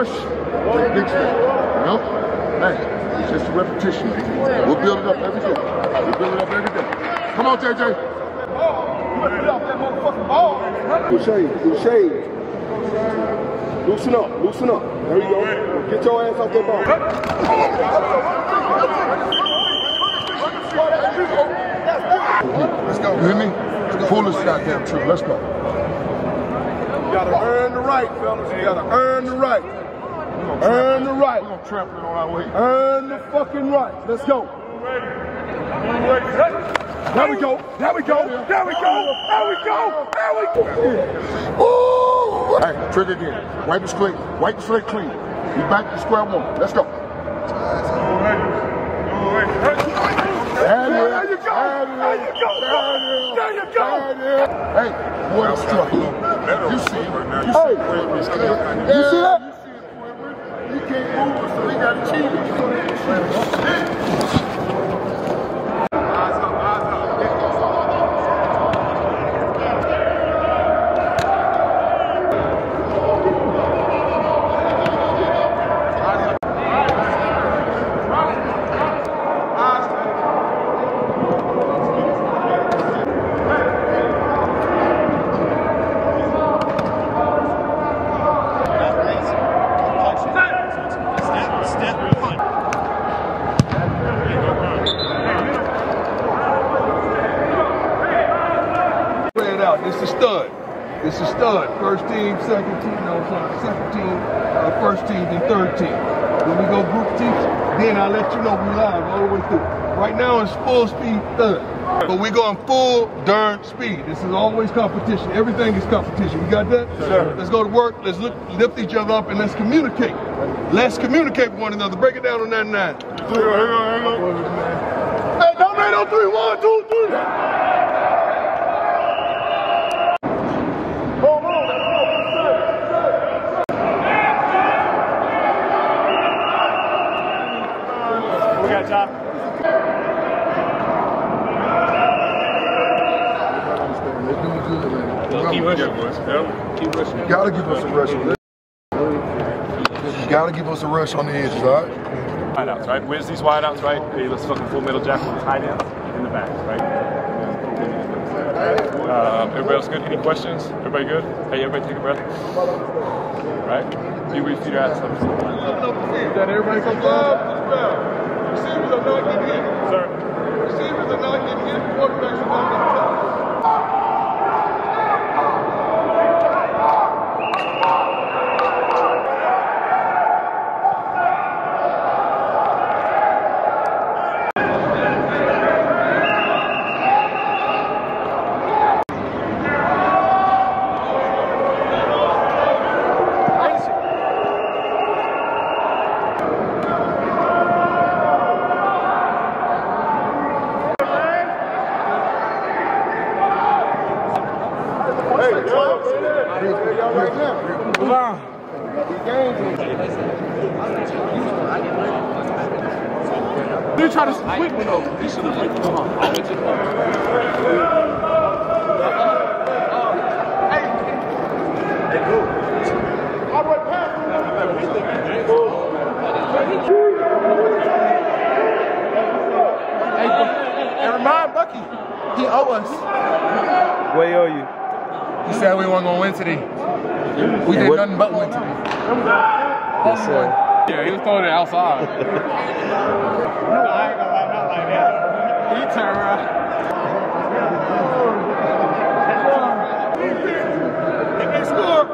Then when we rush, take big step. You know? Hey, it's just a repetition. We'll build it up every day. We'll build it up every day. Come on, JJ. Good shade, good shade. Loosen up, loosen up. There you go. Get your ass off that ball. Let's go. You hear me? Pull this goddamn trigger. Let's go. You gotta earn the right, fellas. You gotta earn the right. Earn the right. We're gonna trample it on our way. Earn the fucking right. Let's go. There we go. There we go. There we go. There we go. There we go. Ooh. Hey, trigger again. Wipe the slate. Wipe the slate clean. We back to square one. Let's go. There it you go. There you go. There you go. It. Hey, what a strike. You see it. You see Hey. it. You see that? You see it, This is stud. First team, second team, no, sorry, second team, uh, first team, and third team. When we go group teams, then I'll let you know we live all the way through. Right now it's full speed stud, But we're going full darn speed. This is always competition. Everything is competition. We got that? Sure. Let's go to work. Let's look, lift each other up and let's communicate. Let's communicate with one another. Break it down on that Hang on, hang on, hang on. Hey, don't They're doing good, man. Keep Remember, rushing, boys. Yep. Keep rushing. You gotta give us a rush. You gotta give us a rush on the edges, all right? Wideouts, right? Where's these wideouts, right? Okay, let's fucking full middle jack with tight ends in the back, right? Um, everybody else good? Any questions? Everybody good? Hey, everybody take a breath. Right? You read feet your ass up. That everybody comes up. Receivers are not getting hit. Sir. Receivers are not getting hit. Quarterbacks are not getting touched. They try to split me though. They should have went. Come on. And remind Bucky, he owe us. What owe you? He said we weren't gonna win today. We did What- nothing but win today. Yes, sir. Yeah, he was throwing it outside. no, I ain't gonna lie, not like that. He turned around. If they score,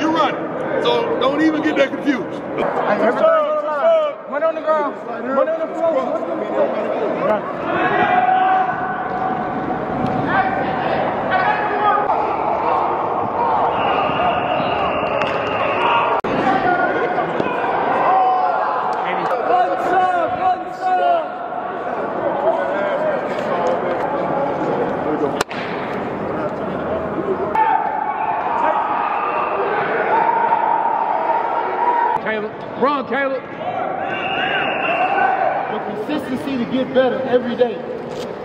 you run. So don't even get that confused. Hey, everybody on the. One on the ground. One on the floor. One on the floor. Caleb. Run, Caleb. The consistency to get better every day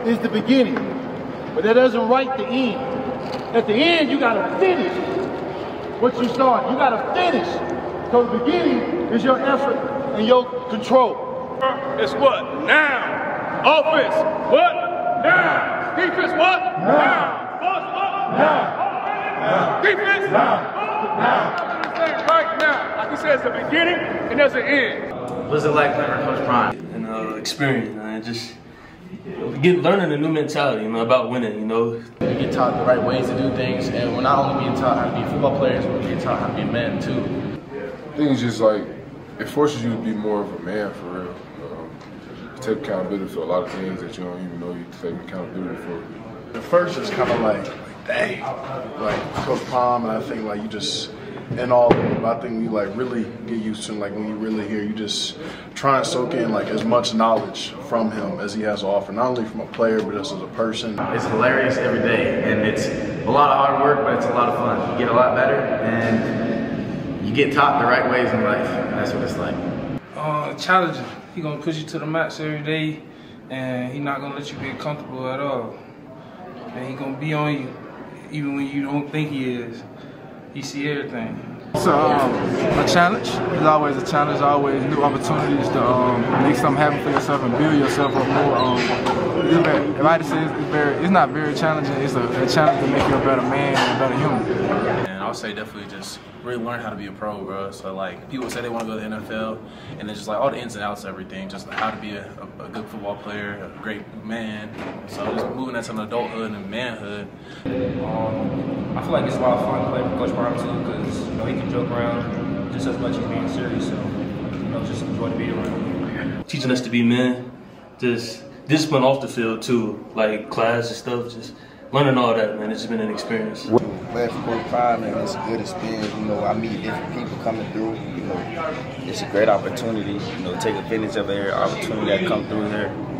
is the beginning. But that doesn't write the end. At the end, you gotta finish what you start. You gotta finish. So the beginning is your effort and your control. It's what? Now. Offense. What? Now. Defense. What? Now. Sports. What? Now. Defense. Now. Right now. Like you said, it's the beginning and there's an end. What's it like playing for Coach Prime? And uh, experience, man. Just get learning a new mentality, you know, about winning. You know, We get taught the right ways to do things, and we're not only being taught how to be football players, we're being taught how to be men too. I think it's just like it forces you to be more of a man for real. Um, you take accountability for a lot of things that you don't even know you take accountability for. The first, is kind of like, like, dang, like Coach Prime, and I think like you just and all. But I think you like really get used to him. Like when you really hear, you just try and soak in like as much knowledge from him as he has to offer, not only from a player but just as a person. It's hilarious every day, and it's a lot of hard work, but it's a lot of fun. You get a lot better, and you get taught the right ways in life. That's what it's like. Uh, challenging. He gonna push you to the max every day, and he not gonna let you get comfortable at all. And he gonna be on you, even when you don't think he is. He see everything. So um, a challenge is always a challenge. Always new opportunities to um, make something happen for yourself and build yourself up more. Um, it's very, if I had to say it's, it's very, it's not very challenging. It's a, a challenge to make you a better man and a better human. And I would say definitely just really learn how to be a pro, bro. So like people say they want to go to the NFL, and then just like all the ins and outs of everything, just how to be a, a, a good football player, a great man. So just moving into an adulthood and manhood. Um, I feel like it's a lot of fun playing play with Coach Prime too, because you know he can joke around just as much as being serious. So you know, just enjoy to be around. teaching us to be men, just discipline off the field too, like class and stuff. Just learning all that, man. It's been an experience. Coach Prime, man, it's a good experience. You know, I meet different people coming through. You know, it's a great opportunity. You know, take advantage of every opportunity that come through here.